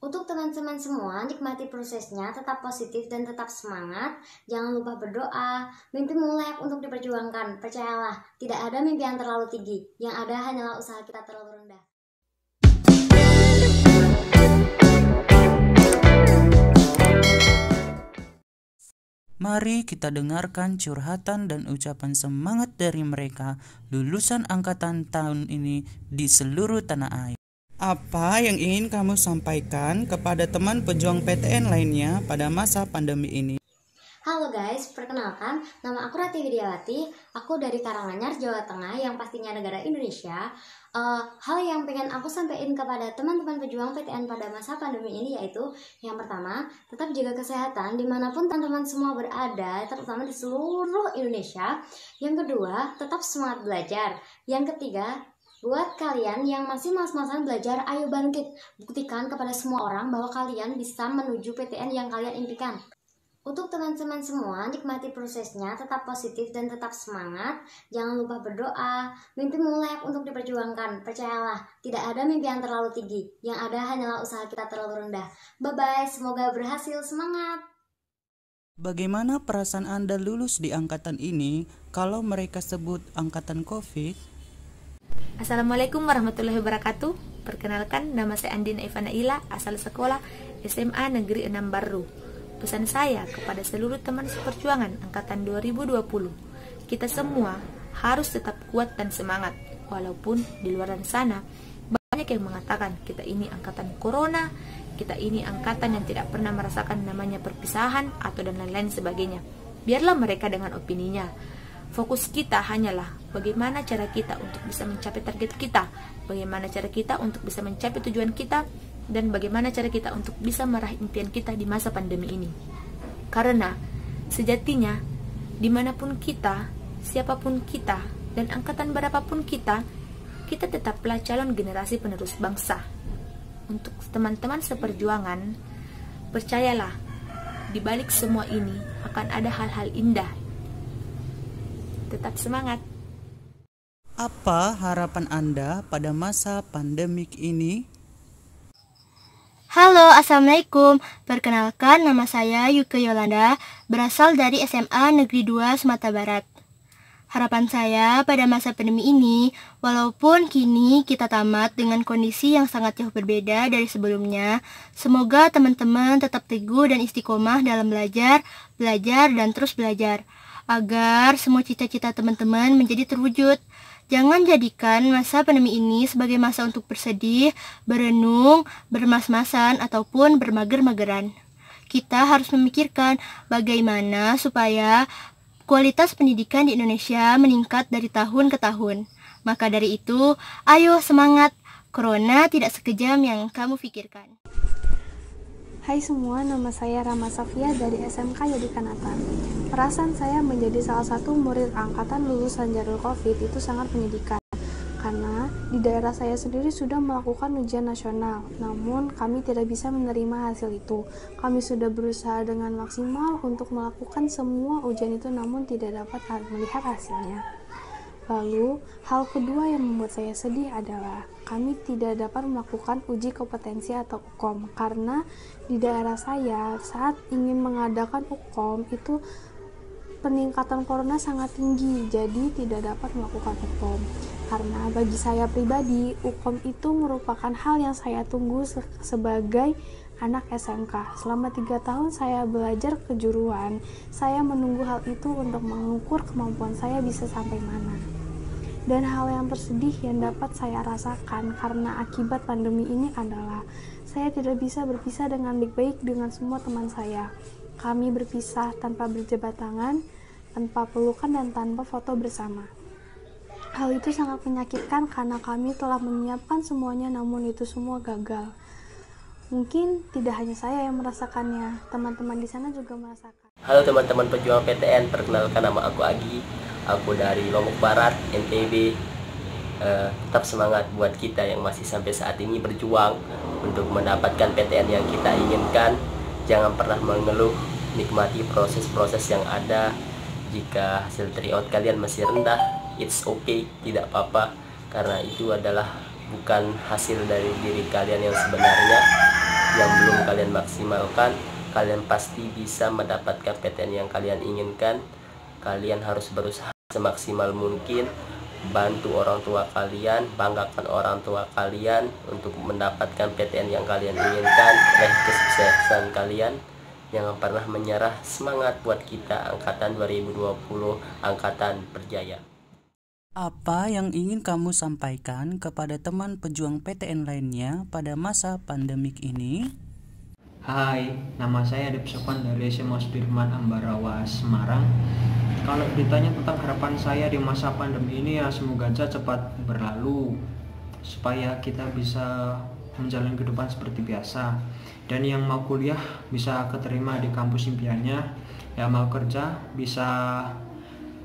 Untuk teman-teman semua, nikmati prosesnya, tetap positif dan tetap semangat. Jangan lupa berdoa. Mimpimu layak untuk diperjuangkan. Percayalah, tidak ada mimpi yang terlalu tinggi. Yang ada hanyalah usaha kita terlalu rendah. Mari kita dengarkan curhatan dan ucapan semangat dari mereka lulusan angkatan tahun ini di seluruh tanah air. Apa yang ingin kamu sampaikan kepada teman pejuang PTN lainnya pada masa pandemi ini? Halo guys, perkenalkan nama aku Rati Widiawati. Aku dari Karanganyar, Jawa Tengah yang pastinya negara Indonesia. Uh, hal yang pengen aku sampaikan kepada teman-teman pejuang PTN pada masa pandemi ini yaitu yang pertama, tetap jaga kesehatan di mana pun teman-teman semua berada, terutama di seluruh Indonesia. Yang kedua, tetap semangat belajar. Yang ketiga, Buat kalian yang masih mas-masan belajar, ayo bangkit. Buktikan kepada semua orang bahwa kalian bisa menuju PTN yang kalian impikan. Untuk teman-teman semua, nikmati prosesnya, tetap positif dan tetap semangat. Jangan lupa berdoa. Mimpimu layak untuk diperjuangkan. Percayalah, tidak ada mimpi yang terlalu tinggi. Yang ada hanyalah usaha kita terlalu rendah. Bye-bye, semoga berhasil. Semangat! Bagaimana perasaan Anda lulus di angkatan ini kalau mereka sebut angkatan COVID? Assalamualaikum warahmatullahi wabarakatuh. Perkenalkan, nama saya Andina Ivana Ila Asal sekolah SMA Negeri 6 Baru. Pesan saya kepada seluruh teman seperjuangan Angkatan 2020 Kita semua harus tetap kuat dan semangat. Walaupun di luar sana Banyak yang mengatakan kita ini angkatan corona Kita ini angkatan yang tidak pernah merasakan namanya perpisahan Atau dan lain-lain sebagainya. Biarlah mereka dengan opininya Fokus kita hanyalah bagaimana cara kita untuk bisa mencapai target kita, bagaimana cara kita untuk bisa mencapai tujuan kita, dan bagaimana cara kita untuk bisa meraih impian kita di masa pandemi ini. Karena sejatinya, di mana pun kita, siapa pun kita, dan angkatan berapapun kita, kita tetaplah calon generasi penerus bangsa. Untuk teman-teman seperjuangan, percayalah, di balik semua ini akan ada hal-hal indah tetap semangat. Apa harapan Anda pada masa pandemik ini? Halo, Assalamualaikum. Perkenalkan, nama saya Yuke Yolanda, berasal dari SMA Negeri 2 Sumatera Barat. Harapan saya pada masa pandemi ini, walaupun kini kita tamat dengan kondisi yang sangat jauh berbeda dari sebelumnya, semoga teman-teman tetap teguh dan istiqomah dalam belajar, belajar, dan terus belajar agar semua cita-cita teman-teman menjadi terwujud. Jangan jadikan masa pandemi ini sebagai masa untuk bersedih, berenung, bermas-masan, ataupun bermager-mageran. Kita harus memikirkan bagaimana supaya kualitas pendidikan di Indonesia meningkat dari tahun ke tahun. Maka dari itu, ayo semangat! Corona tidak sekejam yang kamu pikirkan. Hai semua, nama saya Rama Safia dari SMK Yadikanatan. Perasaan saya menjadi salah satu murid angkatan lulusan jalur COVID itu sangat menyedihkan. Karena di daerah saya sendiri sudah melakukan ujian nasional, namun kami tidak bisa menerima hasil itu. Kami sudah berusaha dengan maksimal untuk melakukan semua ujian itu, namun tidak dapat melihat hasilnya. Lalu, hal kedua yang membuat saya sedih adalah kami tidak dapat melakukan uji kompetensi atau UKOM karena di daerah saya saat ingin mengadakan UKOM itu peningkatan corona sangat tinggi jadi tidak dapat melakukan UKOM karena bagi saya pribadi UKOM itu merupakan hal yang saya tunggu se sebagai anak SMK. Selama tiga tahun saya belajar kejuruan, saya menunggu hal itu untuk mengukur kemampuan saya bisa sampai mana. Dan hal yang tersedih yang dapat saya rasakan karena akibat pandemi ini adalah saya tidak bisa berpisah dengan baik-baik dengan semua teman saya. Kami berpisah tanpa berjabat tangan, tanpa pelukan dan tanpa foto bersama. Hal itu sangat menyakitkan karena kami telah menyiapkan semuanya namun itu semua gagal. Mungkin tidak hanya saya yang merasakannya, teman-teman di sana juga merasakan. Halo teman-teman pejuang PTN, perkenalkan nama aku Agi aku dari Lombok Barat NTB uh, eh, tetap semangat buat kita yang masih sampai saat ini berjuang untuk mendapatkan PTN yang kita inginkan. Jangan pernah mengeluh nikmati proses-proses yang ada. Jika hasil tryout kalian masih rendah it's okay tidak apa-apa. Karena itu adalah bukan hasil dari diri kalian yang sebenarnya yang kalian maksimalkan. Kalian pasti bisa mendapatkan PTN yang kalian inginkan. Kalian harus berusaha semaksimal mungkin bantu orang tua kalian banggakan orang tua kalian untuk mendapatkan PTN yang kalian inginkan raih kesuksesan kalian jangan pernah menyerah semangat buat kita angkatan 2020 angkatan berjaya Apa yang ingin kamu sampaikan kepada teman pejuang PTN lainnya pada masa pandemik ini? Hai, nama saya Adep Sofan dari SMA Sudirman Ambarawa Semarang. Kalau ditanya tentang harapan saya di masa pandemi ini ya semoga aja cepat berlalu supaya kita bisa menjalani kehidupan seperti biasa. Dan yang mau kuliah bisa keterima di kampus impiannya, yang mau kerja bisa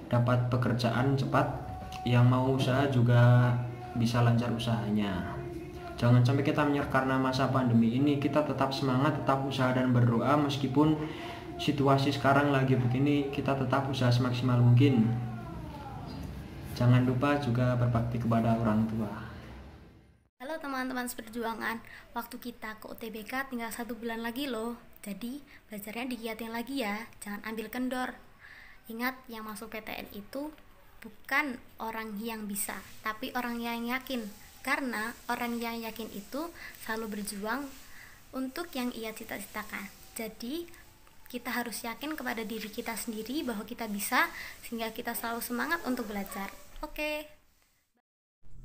dapat pekerjaan cepat, yang mau usaha juga bisa lancar usahanya. Jangan sampai kita menyerah karena masa pandemi ini, kita tetap semangat, tetap usaha dan berdoa meskipun situasi sekarang lagi begini, kita tetap usaha semaksimal mungkin. Jangan lupa juga berbakti kepada orang tua. Halo teman-teman seperjuangan, waktu kita ke UTBK tinggal satu bulan lagi loh. Jadi belajarnya digiatin lagi ya, jangan ambil kendor. Ingat yang masuk PTN itu bukan orang yang bisa, tapi orang yang yakin. Karena orang yang yakin itu selalu berjuang untuk yang ia cita-citakan. Jadi kita harus yakin kepada diri kita sendiri bahwa kita bisa sehingga kita selalu semangat untuk belajar. Oke.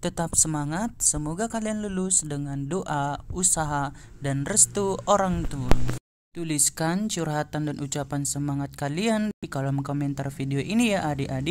Tetap semangat, semoga kalian lulus dengan doa, usaha, dan restu orang tua. Tuliskan curhatan dan ucapan semangat kalian di kolom komentar video ini ya adik-adik.